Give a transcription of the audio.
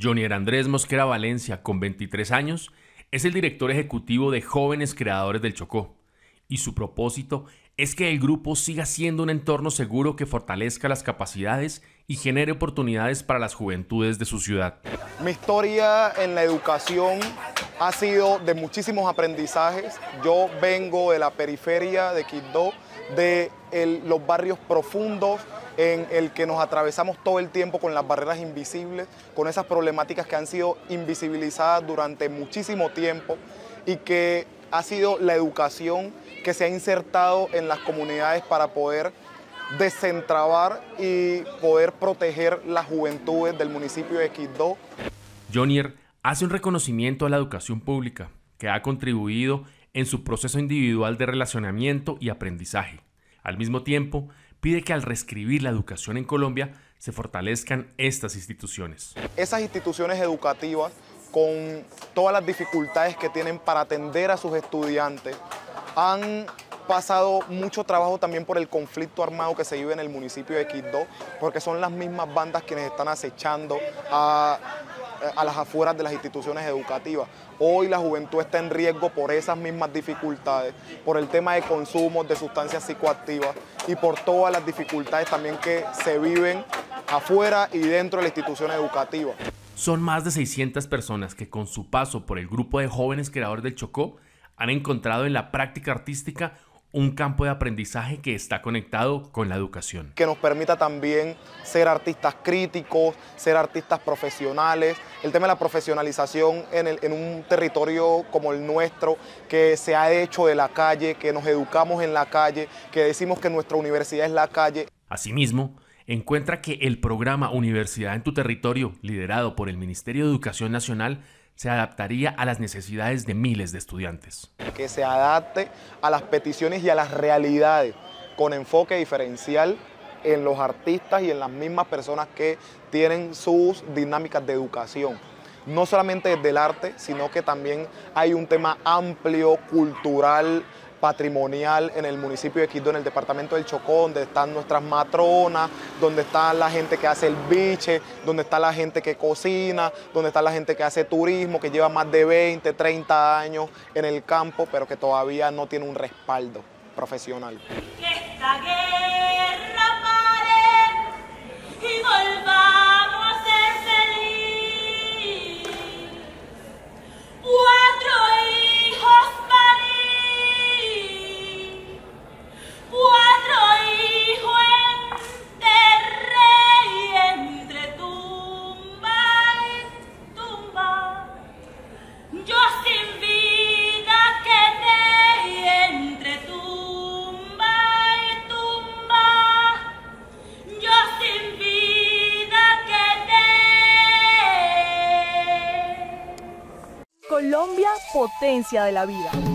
Jonier Andrés Mosquera Valencia, con 23 años, es el director ejecutivo de Jóvenes Creadores del Chocó, y su propósito es que el grupo siga siendo un entorno seguro que fortalezca las capacidades y genere oportunidades para las juventudes de su ciudad. Mi historia en la educación ha sido de muchísimos aprendizajes. Yo vengo de la periferia de Quito, de los barrios profundos en el que nos atravesamos todo el tiempo con las barreras invisibles, con esas problemáticas que han sido invisibilizadas durante muchísimo tiempo y que ha sido la educación que se ha insertado en las comunidades para poder desentrabar y poder proteger las juventudes del municipio de Quito. Jonier hace un reconocimiento a la educación pública que ha contribuido en su proceso individual de relacionamiento y aprendizaje. Al mismo tiempo, pide que al reescribir la educación en Colombia se fortalezcan estas instituciones. Esas instituciones educativas, con todas las dificultades que tienen para atender a sus estudiantes, han pasado mucho trabajo también por el conflicto armado que se vive en el municipio de Quito, porque son las mismas bandas quienes están acechando a, las afueras de las instituciones educativas. Hoy la juventud está en riesgo por esas mismas dificultades, por el tema de consumo de sustancias psicoactivas y por todas las dificultades también que se viven afuera y dentro de la institución educativa. Son más de 600 personas que con su paso por el grupo de jóvenes creadores del Chocó han encontrado en la práctica artística un campo de aprendizaje que está conectado con la educación. Que nos permita también ser artistas críticos, ser artistas profesionales. El tema de la profesionalización en, en, un territorio como el nuestro, que se ha hecho de la calle, que nos educamos en la calle, que decimos que nuestra universidad es la calle. Asimismo, encuentra que el programa Universidad en tu Territorio, liderado por el Ministerio de Educación Nacional, se adaptaría a las necesidades de miles de estudiantes. Que se adapte a las peticiones y a las realidades con enfoque diferencial en los artistas y en las mismas personas que tienen sus dinámicas de educación. No solamente desde el arte, sino que también hay un tema amplio, cultural, patrimonial en el municipio de Quito, en el departamento del Chocó, donde están nuestras matronas, donde está la gente que hace el biche, donde está la gente que cocina, donde está la gente que hace turismo, que lleva más de 20, 30 años en el campo, pero que todavía no tiene un respaldo profesional. Colombia, potencia de la vida.